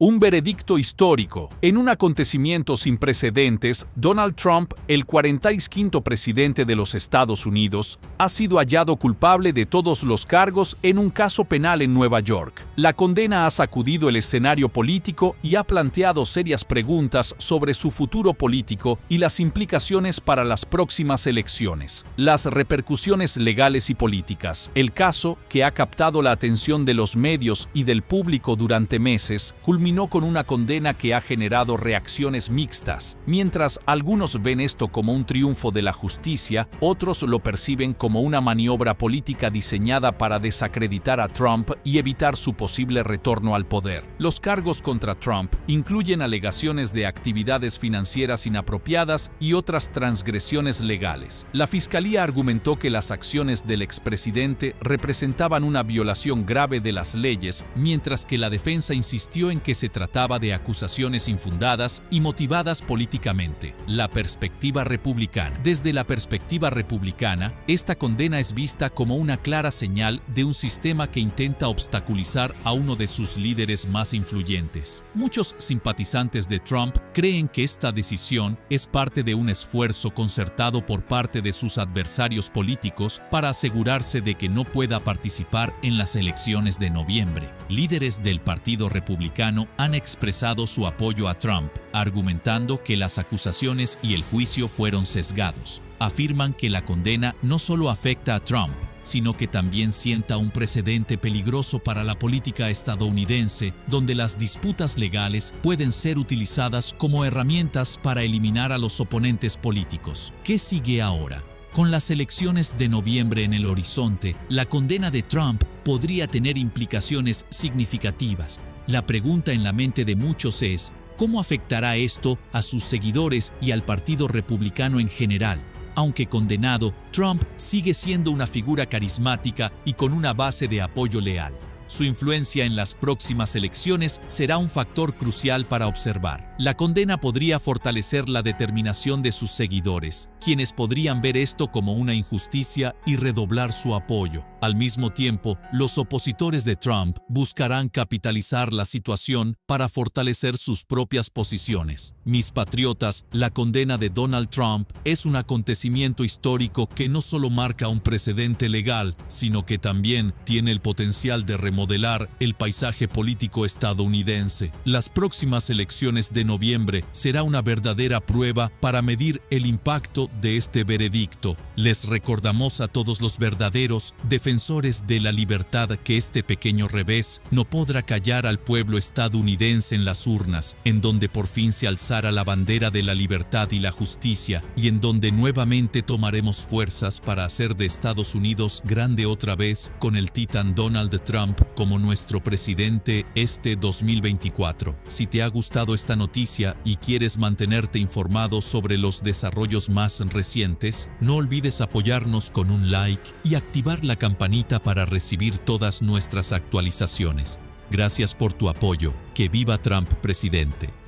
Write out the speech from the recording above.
Un veredicto histórico. En un acontecimiento sin precedentes, Donald Trump, el 45 presidente de los Estados Unidos, ha sido hallado culpable de todos los cargos en un caso penal en Nueva York. La condena ha sacudido el escenario político y ha planteado serias preguntas sobre su futuro político y las implicaciones para las próximas elecciones. Las repercusiones legales y políticas. El caso, que ha captado la atención de los medios y del público durante meses, culminó con una condena que ha generado reacciones mixtas. Mientras algunos ven esto como un triunfo de la justicia, otros lo perciben como una maniobra política diseñada para desacreditar a Trump y evitar su posible retorno al poder. Los cargos contra Trump incluyen alegaciones de actividades financieras inapropiadas y otras transgresiones legales. La fiscalía argumentó que las acciones del expresidente representaban una violación grave de las leyes, mientras que la defensa insistió en que se trataba de acusaciones infundadas y motivadas políticamente. La perspectiva republicana. Desde la perspectiva republicana, esta condena es vista como una clara señal de un sistema que intenta obstaculizar a uno de sus líderes más influyentes. Muchos simpatizantes de Trump creen que esta decisión es parte de un esfuerzo concertado por parte de sus adversarios políticos para asegurarse de que no pueda participar en las elecciones de noviembre. Líderes del Partido Republicano han expresado su apoyo a Trump, argumentando que las acusaciones y el juicio fueron sesgados. Afirman que la condena no solo afecta a Trump, sino que también sienta un precedente peligroso para la política estadounidense, donde las disputas legales pueden ser utilizadas como herramientas para eliminar a los oponentes políticos. ¿Qué sigue ahora? Con las elecciones de noviembre en el horizonte, la condena de Trump podría tener implicaciones significativas, la pregunta en la mente de muchos es, ¿cómo afectará esto a sus seguidores y al Partido Republicano en general? Aunque condenado, Trump sigue siendo una figura carismática y con una base de apoyo leal. Su influencia en las próximas elecciones será un factor crucial para observar. La condena podría fortalecer la determinación de sus seguidores, quienes podrían ver esto como una injusticia y redoblar su apoyo. Al mismo tiempo, los opositores de Trump buscarán capitalizar la situación para fortalecer sus propias posiciones. Mis patriotas, la condena de Donald Trump es un acontecimiento histórico que no solo marca un precedente legal, sino que también tiene el potencial de remodelar el paisaje político estadounidense. Las próximas elecciones de noviembre será una verdadera prueba para medir el impacto de este veredicto. Les recordamos a todos los verdaderos defensores defensores de la libertad que este pequeño revés no podrá callar al pueblo estadounidense en las urnas, en donde por fin se alzara la bandera de la libertad y la justicia, y en donde nuevamente tomaremos fuerzas para hacer de Estados Unidos grande otra vez con el titán Donald Trump como nuestro presidente este 2024. Si te ha gustado esta noticia y quieres mantenerte informado sobre los desarrollos más recientes, no olvides apoyarnos con un like y activar la campana para recibir todas nuestras actualizaciones. Gracias por tu apoyo. Que viva Trump presidente.